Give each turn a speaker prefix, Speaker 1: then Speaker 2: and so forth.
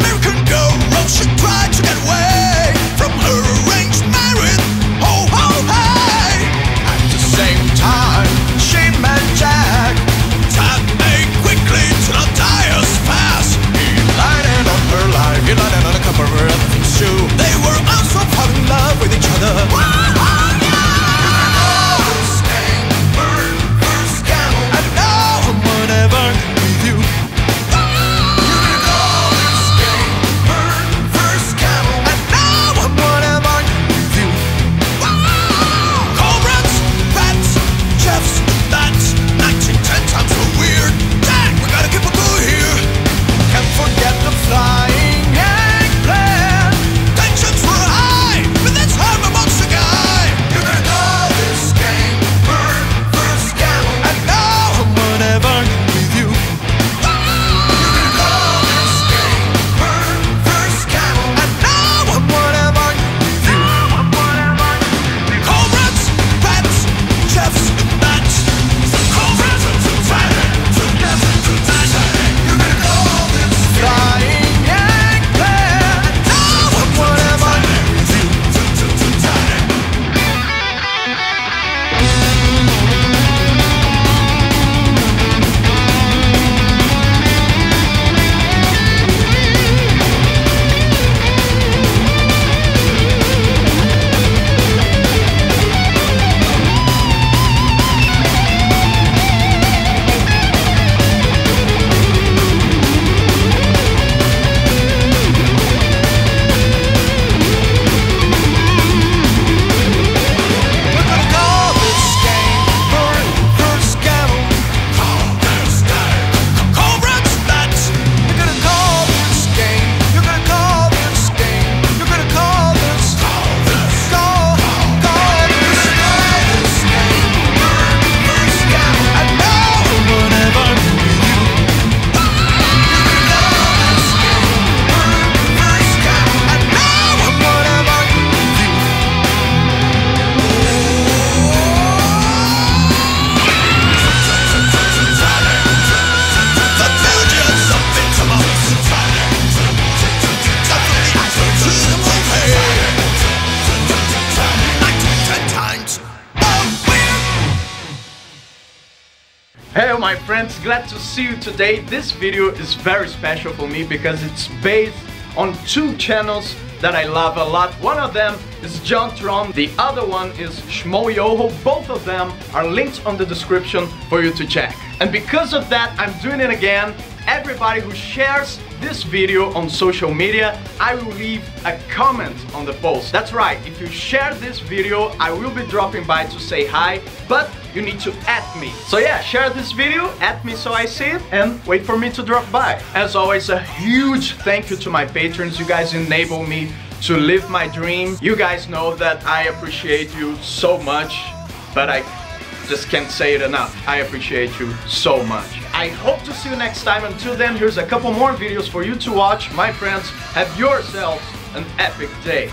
Speaker 1: American Go! Hey my friends, glad to see you today. This video is very special for me because it's based on two channels that I love a lot. One of them is John JonTron, the other one is Schmoyoho. Both of them are linked on the description for you to check. And because of that, I'm doing it again. Everybody who shares this video on social media, I will leave a comment on the post. That's right, if you share this video, I will be dropping by to say hi, but you need to add me. So yeah, share this video, add me so I see it, and wait for me to drop by. As always, a huge thank you to my patrons. You guys enable me to live my dream. You guys know that I appreciate you so much, but I just can't say it enough. I appreciate you so much. I hope to see you next time. Until then, here's a couple more videos for you to watch. My friends, have yourselves an epic day.